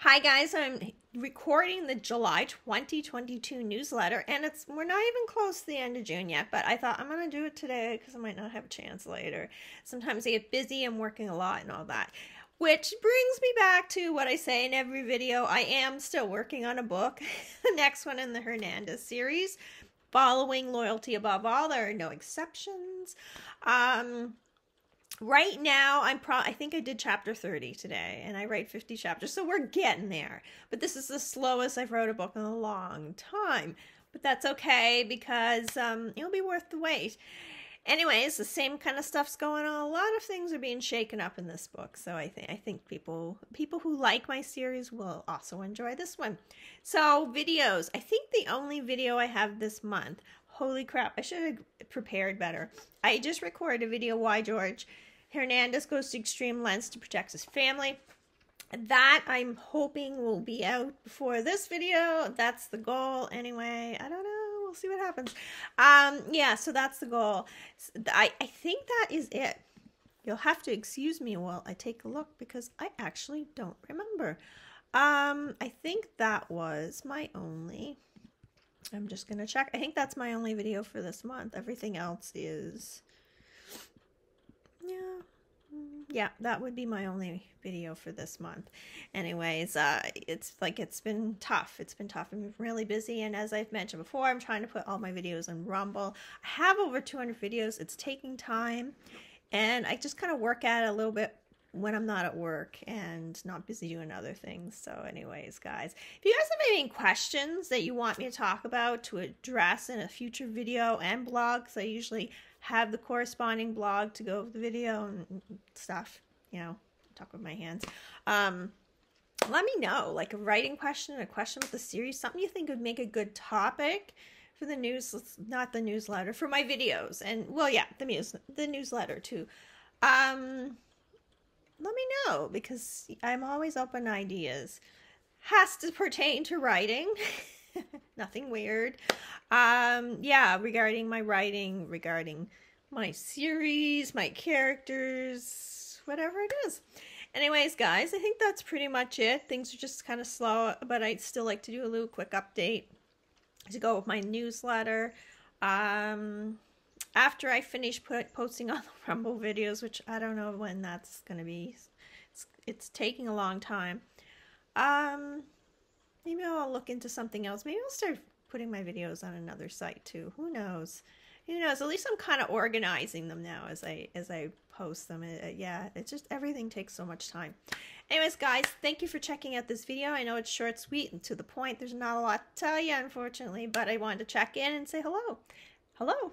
Hi guys, I'm recording the July 2022 newsletter and it's we're not even close to the end of June yet, but I thought I'm going to do it today cuz I might not have a chance later. Sometimes I get busy, I'm working a lot and all that. Which brings me back to what I say in every video. I am still working on a book, the next one in the Hernandez series, Following Loyalty Above All. There are no exceptions. Um, right now i'm pro i think i did chapter 30 today and i write 50 chapters so we're getting there. But this is the slowest i've wrote a book in a long time. But that's okay because um, it'll be worth the wait. Anyways the same kind of stuff's going on. A lot of things are being shaken up in this book so i think i think people people who like my series will also enjoy this one. So videos. I think the only video i have this month holy crap i should have prepared better i just recorded a video why george Hernandez goes to extreme lengths to protect his family. That I'm hoping will be out before this video. That's the goal anyway. I don't know. We'll see what happens. Um, yeah, so that's the goal. I, I think that is it. You'll have to excuse me while I take a look because I actually don't remember. Um, I think that was my only. I'm just going to check. I think that's my only video for this month. Everything else is yeah yeah that would be my only video for this month. Anyways uh it's like it's been tough. It's been tough. I'm really busy and as i've mentioned before i'm trying to put all my videos on rumble. I have over 200 videos. It's taking time and i just kind of work at it a little bit when I'm not at work and not busy doing other things. So, anyways, guys, if you guys have any questions that you want me to talk about to address in a future video and blog, because I usually have the corresponding blog to go with the video and stuff, you know, talk with my hands. Um, let me know, like a writing question, a question with the series, something you think would make a good topic for the news, not the newsletter, for my videos. And, well, yeah, the news, the newsletter too. Um, me know because I'm always open ideas. Has to pertain to writing. Nothing weird. Um, yeah, regarding my writing, regarding my series, my characters, whatever it is. Anyways, guys, I think that's pretty much it. Things are just kind of slow, but I'd still like to do a little quick update to go with my newsletter. Um, after I finish put, posting all the Rumble videos, which I don't know when that's going to be. It's, it's taking a long time. Um, maybe I'll look into something else. Maybe I'll start putting my videos on another site too. Who knows? Who knows? At least I'm kind of organizing them now as I as I post them. It, it, yeah, it's just everything takes so much time. Anyways, guys, thank you for checking out this video. I know it's short, sweet, and to the point. There's not a lot to tell you, unfortunately, but I wanted to check in and say hello. Hello.